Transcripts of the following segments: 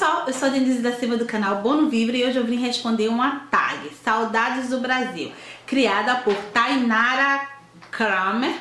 pessoal, eu sou a Denise da Silva do canal Bono Vivre e hoje eu vim responder uma tag, Saudades do Brasil, criada por Tainara Kramer,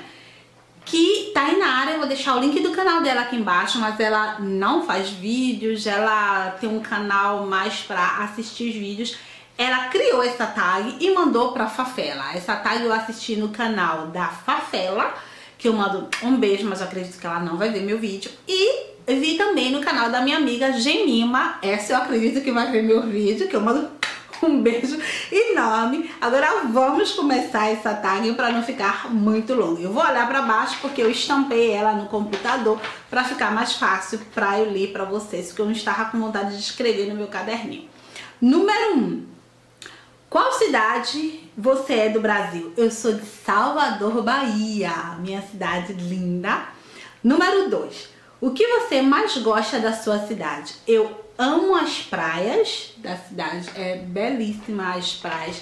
que Tainara, eu vou deixar o link do canal dela aqui embaixo, mas ela não faz vídeos, ela tem um canal mais pra assistir os vídeos. Ela criou essa tag e mandou pra Fafela. Essa tag eu assisti no canal da Fafela, que eu mando um beijo, mas eu acredito que ela não vai ver meu vídeo. E vi também no canal da minha amiga Gemima, essa eu acredito que vai ver meu vídeo, que eu mando um beijo enorme. Agora vamos começar essa tag para não ficar muito longo. Eu vou olhar para baixo porque eu estampei ela no computador para ficar mais fácil para eu ler para vocês, porque eu não estava com vontade de escrever no meu caderninho. Número 1. Um, qual cidade você é do Brasil? Eu sou de Salvador, Bahia, minha cidade linda. Número 2. O que você mais gosta da sua cidade? Eu amo as praias da cidade, é belíssima as praias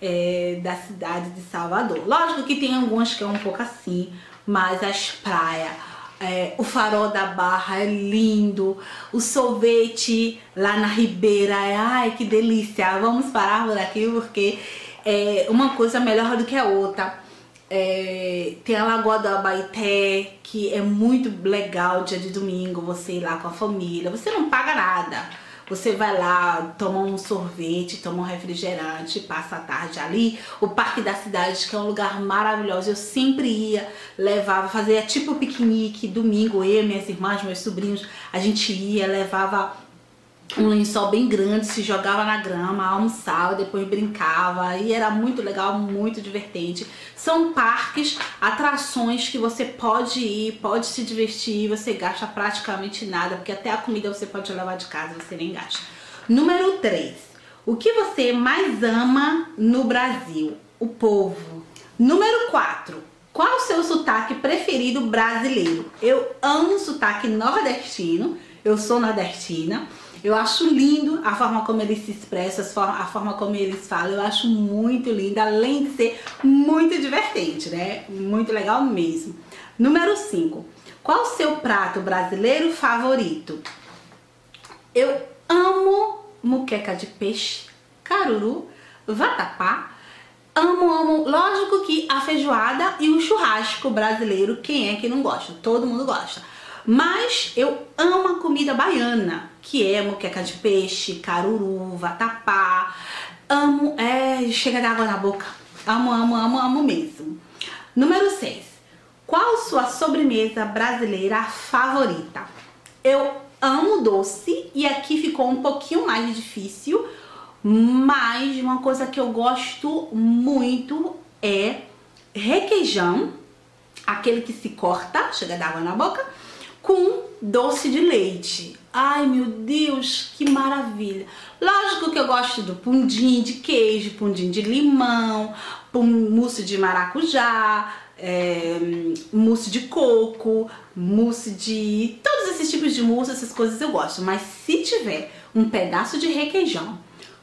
é, da cidade de Salvador. Lógico que tem algumas que é um pouco assim, mas as praias, é, o farol da Barra é lindo, o sorvete lá na Ribeira, é, ai que delícia. Vamos parar por aqui porque é uma coisa melhor do que a outra. É, tem a Lagoa do Abaité, que é muito legal dia de domingo, você ir lá com a família. Você não paga nada. Você vai lá, toma um sorvete, toma um refrigerante, passa a tarde ali. O Parque da Cidade, que é um lugar maravilhoso. Eu sempre ia, levava, fazia tipo piquenique, domingo, eu, minhas irmãs, meus sobrinhos, a gente ia, levava um lençol bem grande, se jogava na grama, almoçava, depois brincava e era muito legal, muito divertente. São parques, atrações que você pode ir, pode se divertir, você gasta praticamente nada, porque até a comida você pode levar de casa, você nem gasta. Número 3. O que você mais ama no Brasil? O povo. Número 4. Qual o seu sotaque preferido brasileiro? Eu amo sotaque nordestino, eu sou nordestina. Eu acho lindo a forma como eles se expressam, a forma como eles falam, eu acho muito linda, além de ser muito divertente, né? Muito legal mesmo. Número 5. Qual o seu prato brasileiro favorito? Eu amo muqueca de peixe, caruru, vatapá, amo, amo, lógico que a feijoada e o churrasco brasileiro, quem é que não gosta? Todo mundo gosta. Mas eu amo a comida baiana, que é moqueca de peixe, caruru, vatapá. Amo, é, chega de água na boca. Amo, amo, amo, amo mesmo. Número 6. Qual sua sobremesa brasileira favorita? Eu amo doce e aqui ficou um pouquinho mais difícil, mas uma coisa que eu gosto muito é requeijão, aquele que se corta, chega d'água na boca, com doce de leite. Ai meu Deus, que maravilha! Lógico que eu gosto do pundim de queijo, pundim de limão, mousse de maracujá, é, mousse de coco, mousse de... Todos esses tipos de mousse, essas coisas eu gosto. Mas se tiver um pedaço de requeijão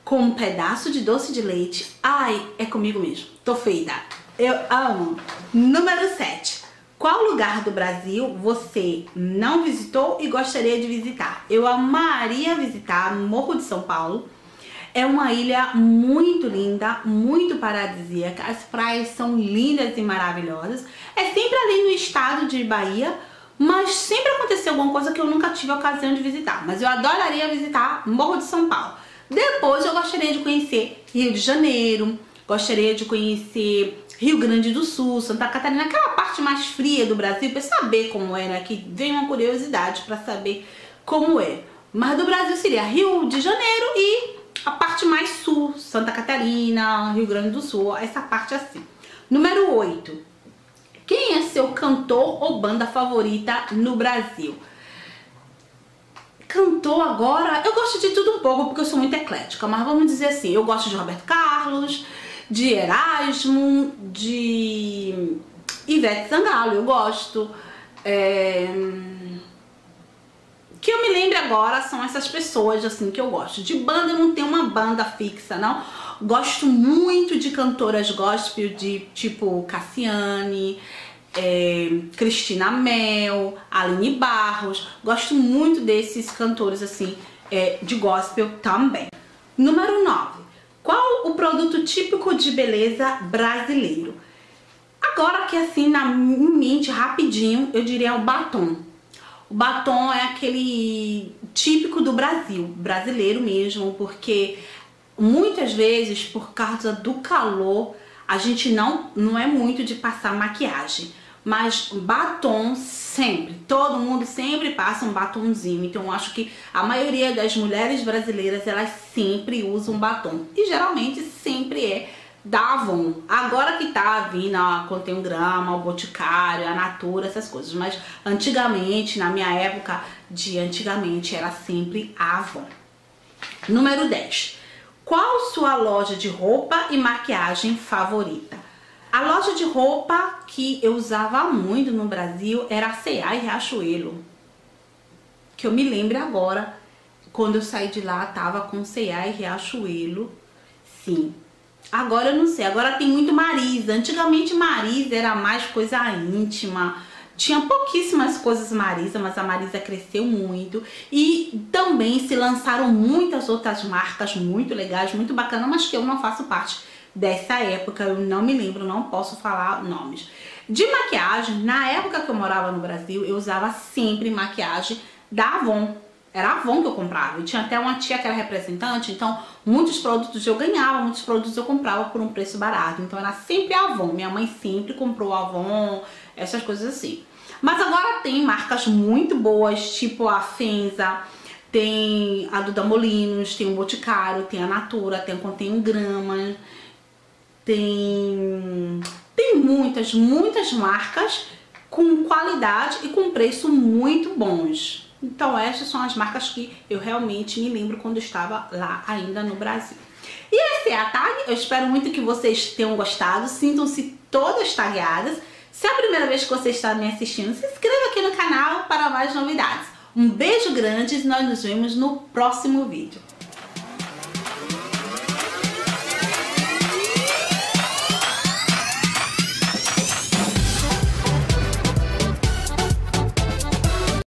com um pedaço de doce de leite, ai, é comigo mesmo. Tô feita. Eu amo. Número 7. Qual lugar do Brasil você não visitou e gostaria de visitar? Eu amaria visitar Morro de São Paulo. É uma ilha muito linda, muito paradisíaca. As praias são lindas e maravilhosas. É sempre ali no estado de Bahia, mas sempre aconteceu alguma coisa que eu nunca tive a ocasião de visitar. Mas eu adoraria visitar Morro de São Paulo. Depois eu gostaria de conhecer Rio de Janeiro, gostaria de conhecer Rio Grande do Sul, Santa Catarina, aquela parte mais fria do Brasil, para saber como né? Que vem uma curiosidade para saber como é. Mas do Brasil seria Rio de Janeiro e a parte mais sul, Santa Catarina, Rio Grande do Sul, essa parte assim. Número 8. Quem é seu cantor ou banda favorita no Brasil? Cantor agora, eu gosto de tudo um pouco porque eu sou muito eclética, mas vamos dizer assim, eu gosto de Roberto Carlos, de Erasmo, de Ivete Sangalo, eu gosto. É... Que eu me lembro agora são essas pessoas assim que eu gosto. De banda eu não tenho uma banda fixa, não. Gosto muito de cantoras gospel de tipo Cassiane, é, Cristina Mel, Aline Barros. Gosto muito desses cantores assim é, de gospel também. Número 9. Produto típico de beleza brasileiro? Agora que assim na mente rapidinho, eu diria o batom. O batom é aquele típico do Brasil, brasileiro mesmo, porque muitas vezes por causa do calor a gente não não é muito de passar maquiagem. Mas batom sempre, todo mundo sempre passa um batomzinho. Então eu acho que a maioria das mulheres brasileiras elas sempre usam batom. E geralmente sempre é da Avon. Agora que tá vindo a Contém Grama, o Boticário, a Natura, essas coisas. Mas antigamente, na minha época de antigamente, era sempre Avon. Número 10. Qual sua loja de roupa e maquiagem favorita? A loja de roupa que eu usava muito no Brasil era a C&A e Riachuelo. Que eu me lembro agora, quando eu saí de lá, tava com C&A e Riachuelo. Sim. Agora eu não sei, agora tem muito Marisa. Antigamente Marisa era mais coisa íntima, tinha pouquíssimas coisas Marisa, mas a Marisa cresceu muito e também se lançaram muitas outras marcas muito legais, muito bacanas, mas que eu não faço parte dessa época, eu não me lembro, não posso falar nomes. De maquiagem, na época que eu morava no Brasil, eu usava sempre maquiagem da Avon. Era Avon que eu comprava. Eu tinha até uma tia que era representante, então muitos produtos eu ganhava, muitos produtos eu comprava por um preço barato. Então era sempre Avon. Minha mãe sempre comprou Avon, essas coisas assim. Mas agora tem marcas muito boas, tipo a Fenza, tem a Duda Molinos, tem o Boticário, tem a Natura, tem, contém um grama tem, tem muitas, muitas marcas com qualidade e com preço muito bons. Então essas são as marcas que eu realmente me lembro quando estava lá ainda no Brasil. E essa é a tag, eu espero muito que vocês tenham gostado, sintam-se todas tagueadas. Se é a primeira vez que você está me assistindo, se inscreva aqui no canal para mais novidades. Um beijo grande e nós nos vemos no próximo vídeo.